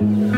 you